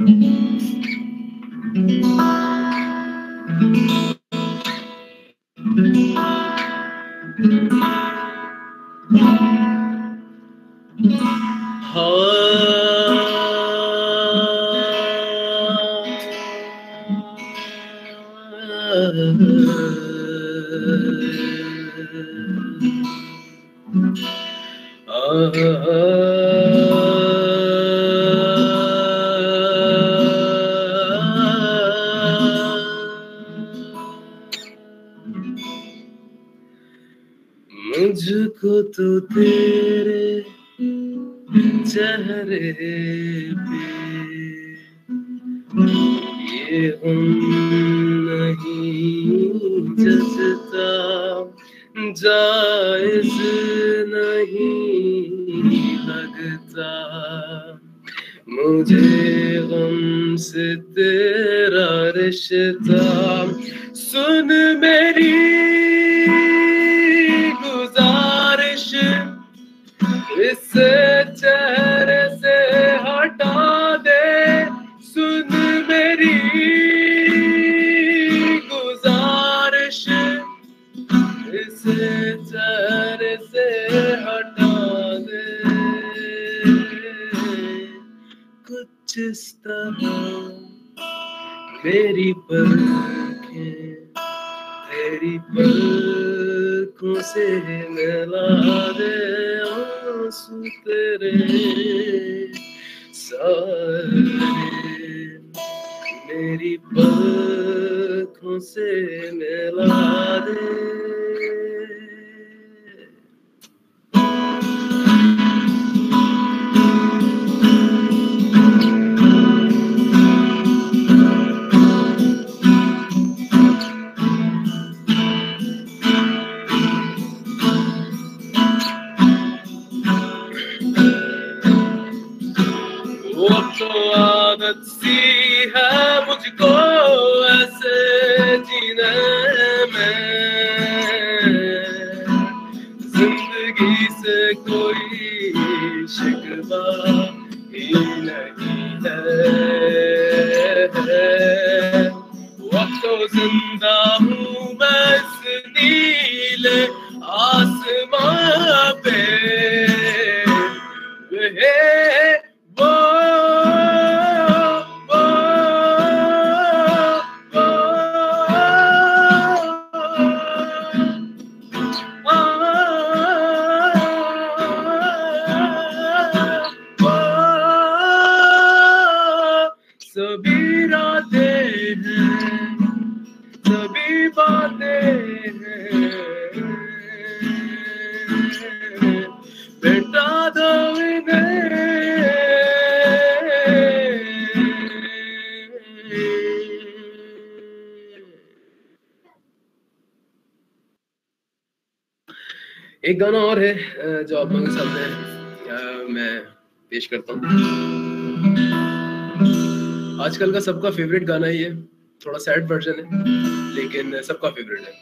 uh, uh, uh. चेहरे पे ये हम नहीं जचता जायज़ नहीं लगता मुझे गम से तेरा रिश्ता सुन मेरी गुजारिश इस मेरी पलकें, तेरी पलकों से मिला दे आँसू तेरे। सारे मेरी पलकों से मिला दे। आदत सी है मुझको ऐसे जीने में ज़िंदगी से कोई शिकवा ही नहीं है वो तो ज़िंदा हूँ मैं इस नीले आसमां एक गाना और है जो आप के सामने मैं पेश करता हूँ। आजकल का सबका फेवरेट गाना ही है, थोड़ा सैड वर्जन है, लेकिन सबका फेवरेट है।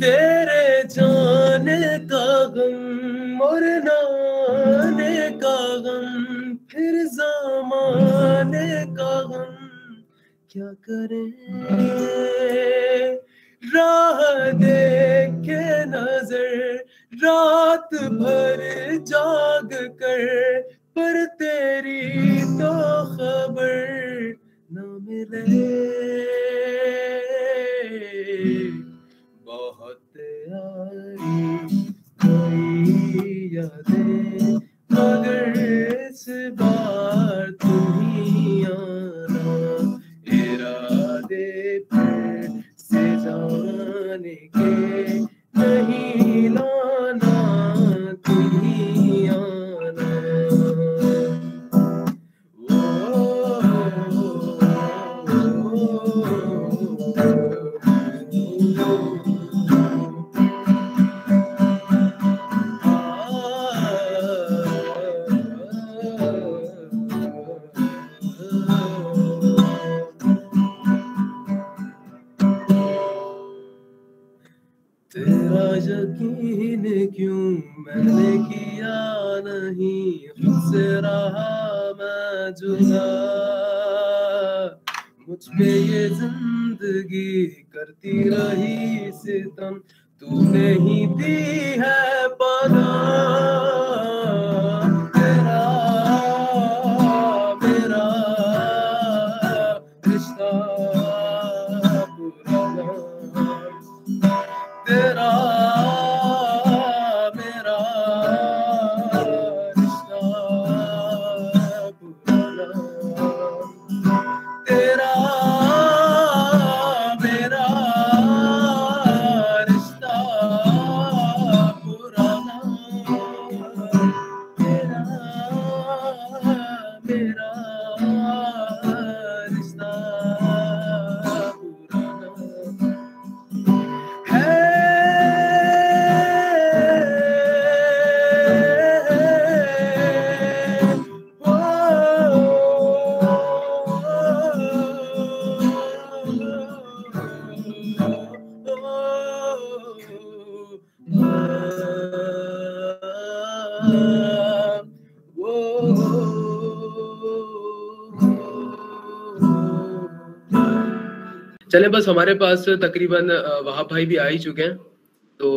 तेरे जाने का गम और नाने का गम, फिर जमाने का हम क्या करें राह देख के नज़र, रात भर जाग कर, पर तेरी तो खबर न मिले। तेरा यकीन क्यों मैंने किया नहीं? रहा मैं जुदा। मुझ पे ये ज़िंदगी करती रही सितम। तूने ही दी है पना चले, बस हमारे पास तकरीबन वहा भाई भी आ ही चुके हैं। तो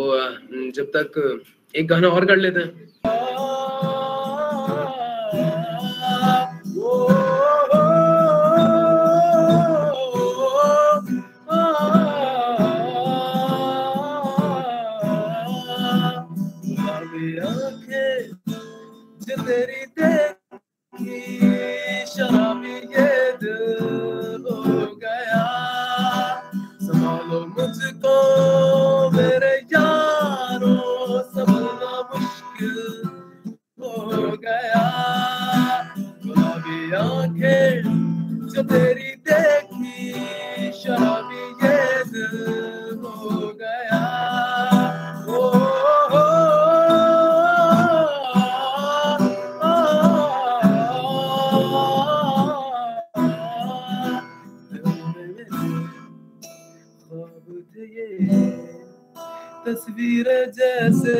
जब तक एक गाना और कर लेते हैं। तस्वीर जैसे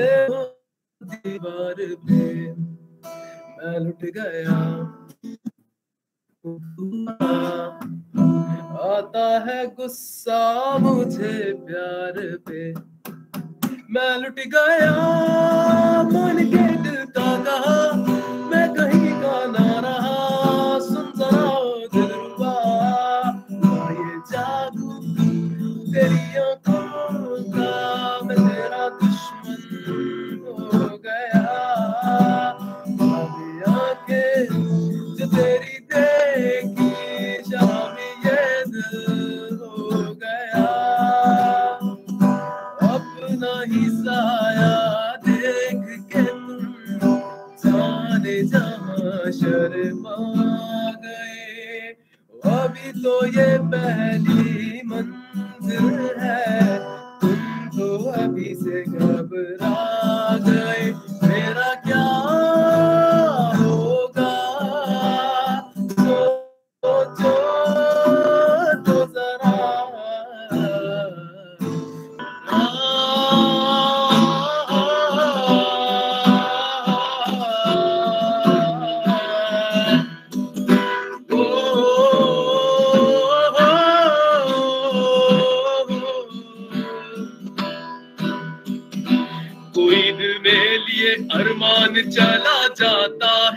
दीवार पे मैं लुट गया। आता है गुस्सा मुझे प्यार पे। मैं लुट गया, मन के दिल का कहा अभी तो ये पहली मंजिल है। तुम तो अभी से घबरा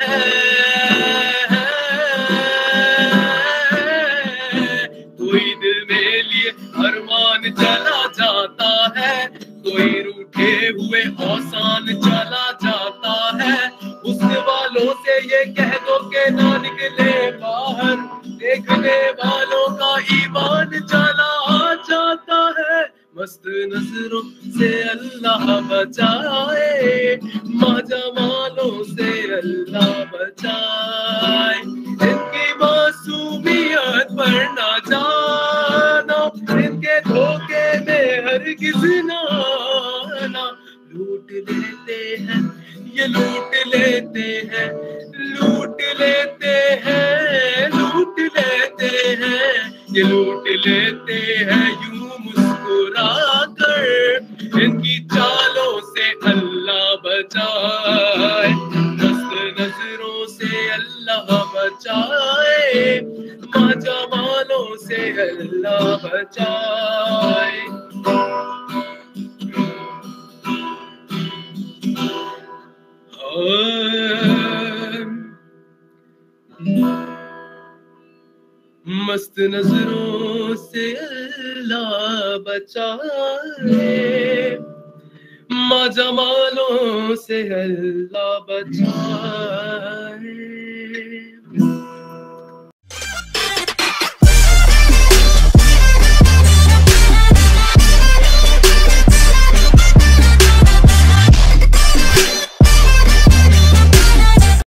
है कोई दिल में लिए अरमान चला जाता है, कोई रूठे हुए औसान चला जाता है। उसके वालों से ये कह दो के ना निकले बाहर, देखने वालों का ईमान चला जाता है। मस्त नज़रों से अल्लाह बचाए से लेते हैं, ये लूट लेते हैं, लूट लेते हैं, लूट लेते हैं, ये लूट लेते हैं, यूँ मुस्कुरा कर इनकी चालों से अल्लाह बचाए, मस्त नज़रों से अल्लाह बचाए माँ जमानों से अल्लाह बचाए। मस्त नज़रों से अल्लाह बचाए माँ जमालों से अल्लाह बचाए